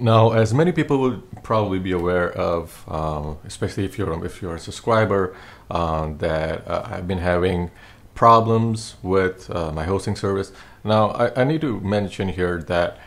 Now, as many people would probably be aware of, um, especially if you're if you're a subscriber, um, that uh, I've been having problems with uh, my hosting service. Now, I, I, need to mention here that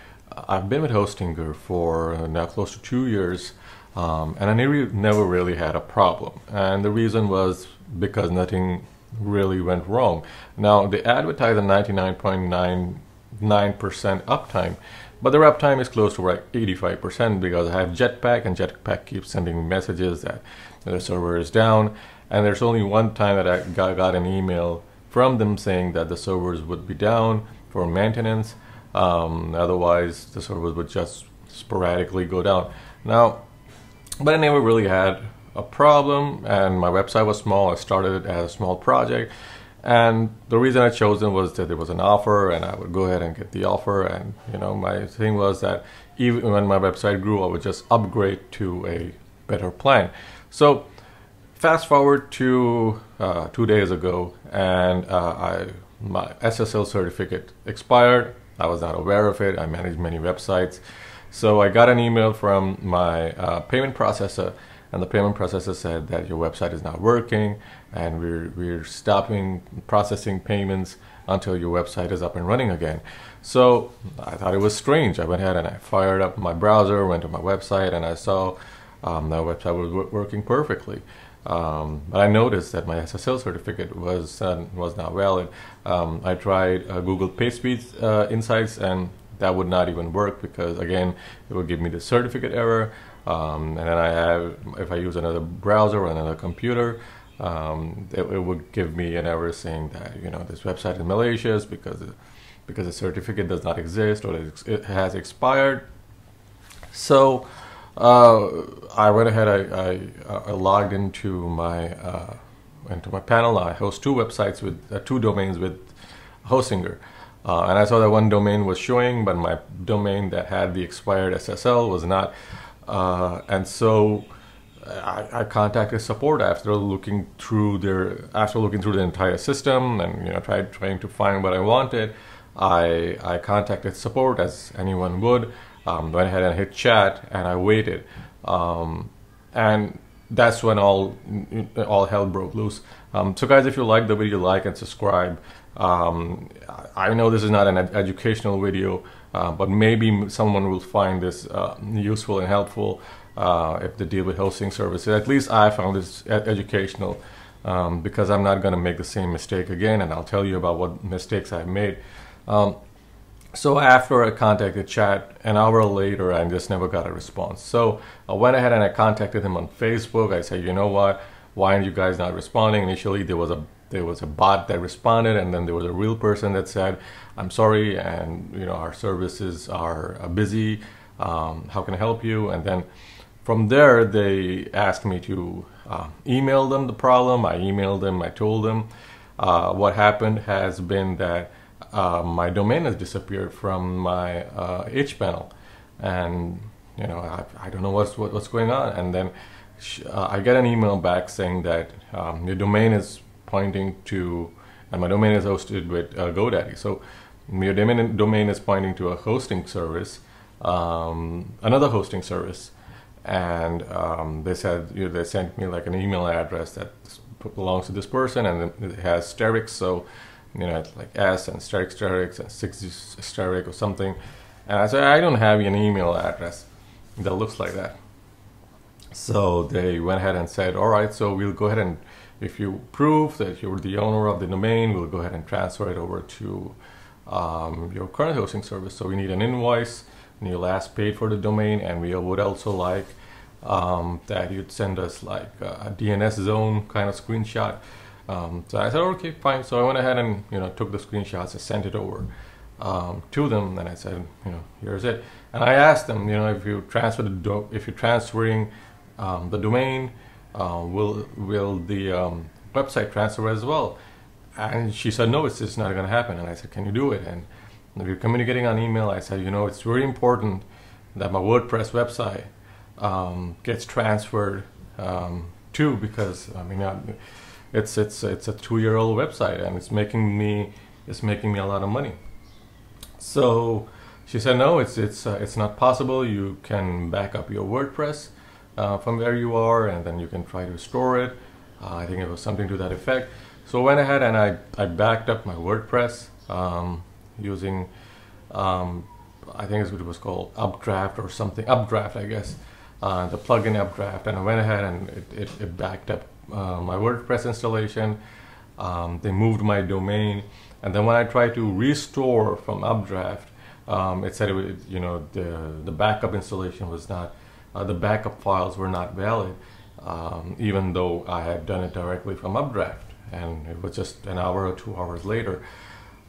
I've been with Hostinger for now close to two years, um, and I never never really had a problem. And the reason was because nothing really went wrong. Now, they advertise a 99.99% uptime but the uptime is close to like 85% because I have Jetpack and Jetpack keeps sending messages that the server is down. And there's only one time that I got, an email from them saying that the servers would be down for maintenance. Um, otherwise, the servers would just sporadically go down. Now, but I never really had a problem, and my website was small. I started it as a small project, and the reason I chose them was that there was an offer, and I would go ahead and get the offer. And you know, my thing was that even when my website grew, I would just upgrade to a better plan. So, fast forward to uh, two days ago, and uh, I my SSL certificate expired. I was not aware of it. I manage many websites, so I got an email from my uh, payment processor and the payment processor said that your website is not working and we're, we're stopping processing payments until your website is up and running again. So I thought it was strange. I went ahead and I fired up my browser, went to my website, and I saw um, the website was working perfectly. Um, but I noticed that my SSL certificate was uh, was not valid. Um, I tried uh, Google PageSpeed uh, Insights, and that would not even work because again, it would give me the certificate error. Um, and then I have, if I use another browser or another computer, um, it, it, would give me an error saying that you know this website is malicious because because the certificate does not exist or it has expired. So uh, I went ahead. I, I, I, logged into my uh, into my panel. I host two websites with uh, two domains with Hostinger. Uh, and I saw that one domain was showing, but my domain that had the expired SSL was not. Uh, and so I, I, contacted support after looking through their after looking through the entire system and you know tried trying to find what I wanted. I I contacted support as anyone would. Um, went ahead and hit chat and I waited. Um, and that's when all all hell broke loose. Um, so guys, if you like the video, like and subscribe. Um, I know this is not an ed educational video, uh, but maybe someone will find this uh, useful and helpful uh, if they deal with hosting services. At least I found this educational um, because I'm not going to make the same mistake again, and I'll tell you about what mistakes I've made. Um, so after I contacted chat, an hour later, I just never got a response. So I went ahead and I contacted him on Facebook. I said, you know what? Why are you guys not responding? Initially, there was a there was a bot that responded and then there was a real person that said i'm sorry and you know our services are uh, busy. Um, how can i help you? And then from there they asked me to uh, email them the problem. I emailed them i told them uh, what happened has been that uh, my domain has disappeared from my h uh, panel. And you know I, I don't know what's what, what's going on. And then uh, I get an email back saying that um, your domain is pointing to, and my domain is hosted with uh, GoDaddy. So your domain, domain is pointing to a hosting service, um, another hosting service, and um, they said you know, they sent me like an email address that belongs to this person, and it has Sterix, so you know like S and Sterix Sterix and six Sterix or something. And I said I don't have an email address that looks like that. So they went ahead and said, all right, so we'll go ahead and if you prove that you're the owner of the domain, we'll go ahead and transfer it over to um, your current hosting service. So we need an invoice and you last paid for the domain, and we would also like um, that you'd send us like a DNS zone kind of screenshot. Um, so I said, okay, fine. So I went ahead and you know took the screenshots and sent it over um, to them, and I said, you know, here's it. And I asked them, you know, if you transfer the do- if you're transferring um, the domain, uh, will will the um, website transfer as well? And she said, no, it's just not going to happen. And I said, can you do it? And we are communicating on email. I said, you know, it's very important that my WordPress website um, gets transferred um, too, because I mean, it's it's it's a two-year-old website, and it's making me it's making me a lot of money. So she said, no, it's it's uh, it's not possible. You can back up your WordPress uh, from where you are, and then you can try to restore it. Uh, I think it was something to that effect. So I went ahead and I, I backed up my WordPress um, using, um, I think it was called Updraft or something, Updraft, I guess, uh, the plugin Updraft. And I went ahead and it, it, it backed up uh, my WordPress installation. Um, they moved my domain. And then when I tried to restore from Updraft, um, it said it you know the the backup installation was not uh, the backup files were not valid, um, even though I had done it directly from Updraft, and it was just an hour or two hours later.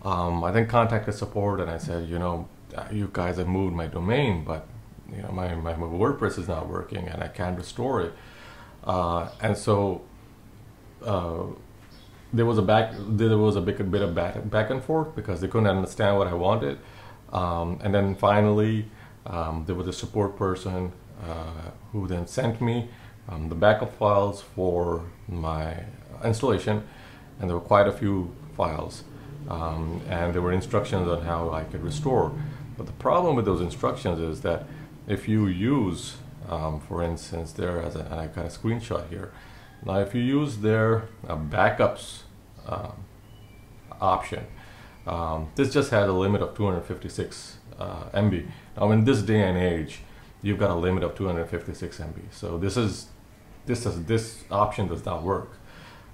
Um, I then contacted support and I said, you know, uh, you guys have moved my domain, but you know my, my WordPress is not working and I can't restore it. Uh, and so uh, there was a back there was a big bit of back, back and forth because they couldn't understand what I wanted. Um, and then finally, um, there was a support person who then sent me um, the backup files for my installation, and there were quite a few files, um, and there were instructions on how I could restore. But the problem with those instructions is that if you use, um, for instance, there as a, and I got a screenshot here. Now, if you use their uh, backups uh, option, um, this just had a limit of 256 uh, MB. Now in this day and age, you've got a limit of 256 MB. So this is this is this option does not work.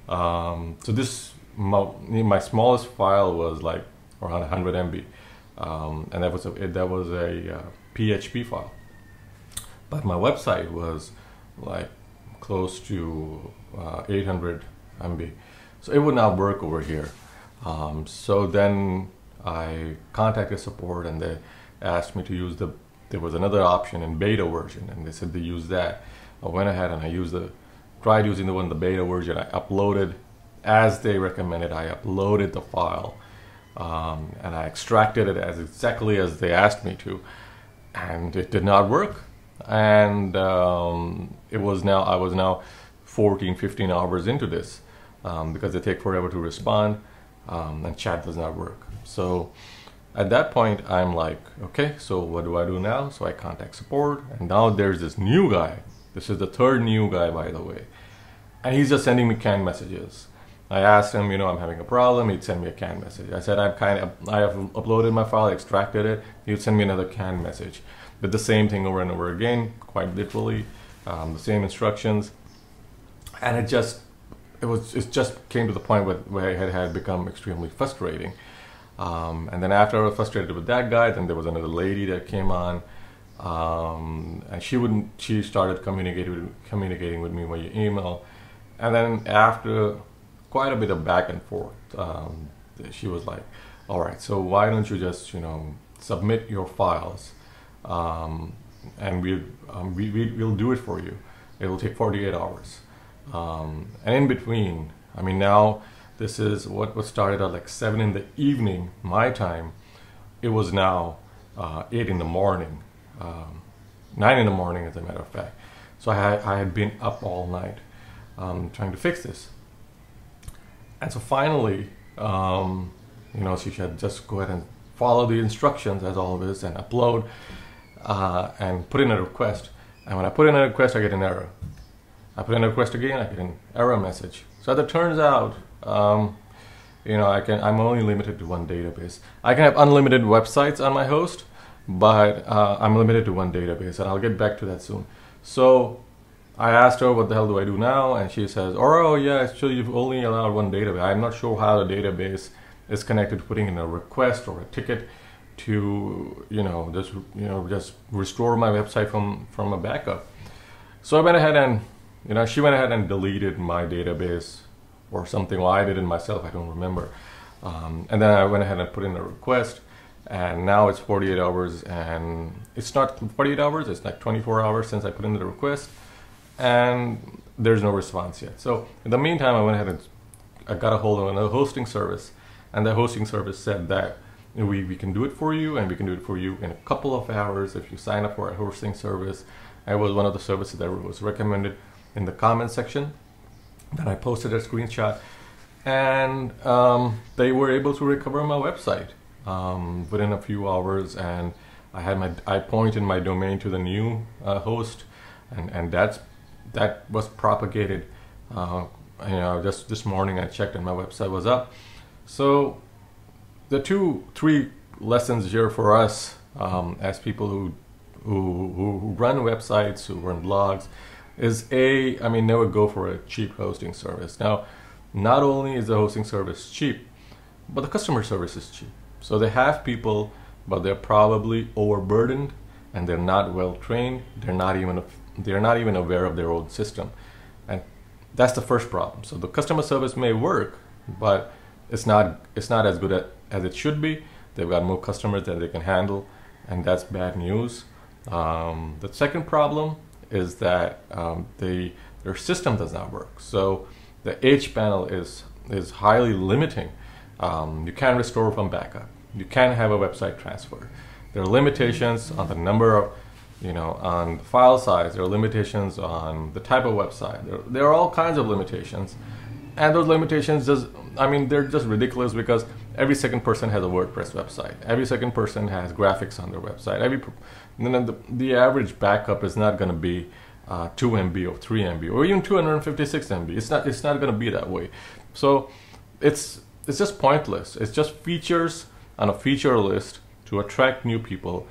Um, so this my, my, smallest file was like around 100 MB, um, and that was a that was a uh, PHP file. But my website was like close to uh, 800 MB, so it would not work over here. Um, so then I contacted support and they asked me to use the, there was another option in beta version and they said to use that. I went ahead and I used the, tried using the one, the beta version. I uploaded, as they recommended, I uploaded the file um, and I extracted it as exactly as they asked me to. And it did not work. And um, it was now, I was now 14, 15 hours into this um, because they take forever to respond um, and chat does not work. So at that point, I'm like, okay, so what do I do now? So I contact support, and now there's this new guy. This is the third new guy, by the way, and he's just sending me canned messages. I asked him, you know, I'm having a problem. He'd send me a canned message. I said, I've kind of, I have uploaded my file, extracted it. He'd send me another canned message, but the same thing over and over again, quite literally, um, the same instructions, and it just it was it just came to the point where, where it had, had become extremely frustrating. Um, and then after I was frustrated with that guy, then there was another lady that came on, um, and she wouldn't. She started communicating communicating with me via email, and then after quite a bit of back and forth, um, she was like, "All right, so why don't you just you know submit your files, um, and we, um, we we will do it for you. It will take 48 hours." Um, and in between, I mean, now this is what was started at like seven in the evening, my time. It was now uh, eight in the morning, um, nine in the morning, as a matter of fact. So I had, I had been up all night um, trying to fix this. And so finally, um, you know, she said just go ahead and follow the instructions as always and upload uh, and put in a request. And when I put in a request, I get an error. I put in a request again, I get an error message. So as it turns out, um, you know, I can, I'm only limited to one database. I can have unlimited websites on my host, but uh, I'm limited to one database, and I'll get back to that soon. So I asked her, what the hell do I do now? And she says, oh, yeah, actually you've only allowed one database. I'm not sure how the database is connected to putting in a request or a ticket to, you know, just, you know, just restore my website from, from a backup. So I went ahead and you know, she went ahead and deleted my database or something. Well, I did it myself. I don't remember. Um, and then I went ahead and put in a request, and now it's 48 hours, and it's not 48 hours. It's like 24 hours since I put in the request, and there's no response yet. So in the meantime, I went ahead and I got a hold of another hosting service, and the hosting service said that we, we can do it for you, and we can do it for you in a couple of hours if you sign up for a hosting service. It was one of the services that was recommended in the comment section. Then I posted a screenshot, and um, they were able to recover my website um, within a few hours. And I had my I pointed my domain to the new uh, host, and and that's that was propagated. Uh, you know, just this morning I checked and my website was up. So the two three lessons here for us um, as people who, who who run websites, who run blogs, is a I mean never go for a cheap hosting service. Now, not only is the hosting service cheap, but the customer service is cheap. So they have people, but they're probably overburdened and they're not well trained. They're not even they're not even aware of their own system, and that's the first problem. So the customer service may work, but it's not it's not as good as it should be. They've got more customers than they can handle, and that's bad news. Um, the second problem is that um, the their system does not work. So the H panel is is highly limiting. Um, you can't restore from backup. You can't have a website transfer. There are limitations on the number of, you know, on file size. There are limitations on the type of website. There, there are all kinds of limitations, and those limitations just, I mean, they're just ridiculous because every second person has a WordPress website. Every second person has graphics on their website. Every, then the, the average backup is not going to be uh, 2 MB or 3 MB or even 256 MB. It's not it's not going to be that way. So it's it's just pointless. It's just features on a feature list to attract new people,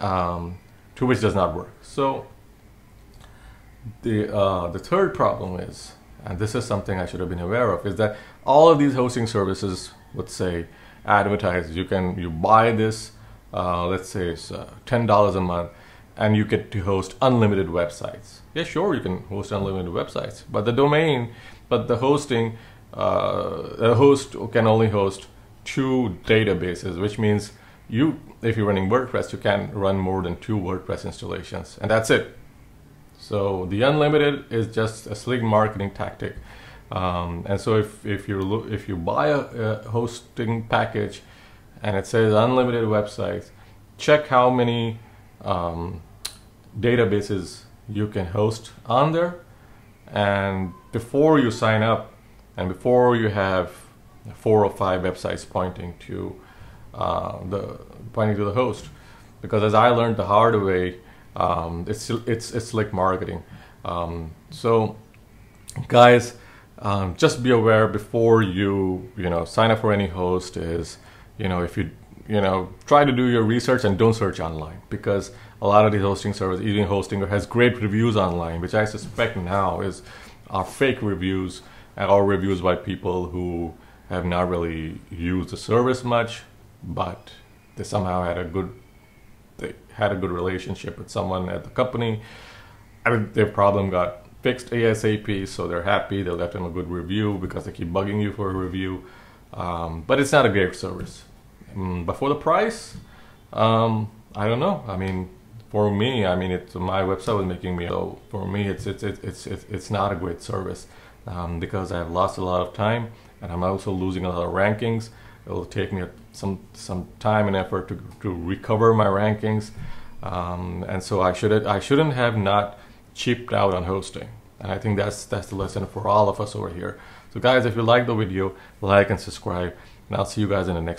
um, to which does not work. So the uh, the third problem is, and this is something I should have been aware of, is that all of these hosting services would say advertise you can you buy this, uh, let's say it's uh, ten dollars a month and you get to host unlimited websites. Yeah, sure, you can host unlimited websites, but the domain, but the hosting, uh, a host can only host two databases, which means you, if you're running WordPress, you can run more than two WordPress installations, and that's it. So the unlimited is just a slick marketing tactic. Um, and so if, if you if you buy a, a hosting package and it says unlimited websites, check how many um, databases you can host on there. And before you sign up and before you have four or five websites pointing to uh, the pointing to the host, because as I learned the hard way, um, it's it's it's like marketing. Um, so, guys, um, just be aware before you you know sign up for any host. Is you know if you you know, try to do your research and don't search online because a lot of these hosting services, even Hostinger has great reviews online, which I suspect now is are fake reviews or reviews by people who have not really used the service much, but they somehow had a good they had a good relationship with someone at the company. I mean, their problem got fixed ASAP, so they're happy. They left them a good review because they keep bugging you for a review. Um, but it's not a great service. Mm, but for the price, um, I don't know. I mean, for me, I mean, it, my website was making me. So for me, it's it's it's it's it's, not a great service um, because I've lost a lot of time and I'm also losing a lot of rankings. It will take me some some time and effort to to recover my rankings, um, and so I should I shouldn't have not cheaped out on hosting. And I think that's that's the lesson for all of us over here. So guys, if you like the video, like and subscribe, and I'll see you guys in the next.